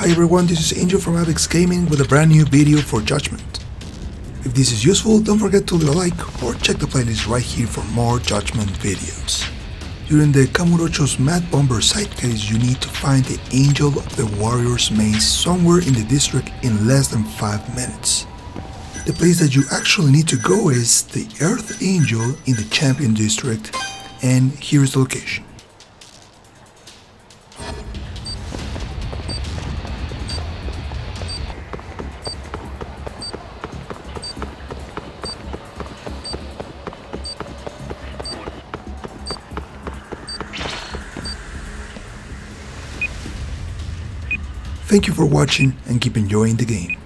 Hi everyone, this is Angel from Abyx Gaming with a brand new video for Judgment. If this is useful, don't forget to leave a like or check the playlist right here for more Judgment videos. During the Kamurocho's Mad Bomber side case, you need to find the Angel of the Warrior's Maze somewhere in the district in less than 5 minutes. The place that you actually need to go is the Earth Angel in the Champion District, and here is the location. Thank you for watching and keep enjoying the game.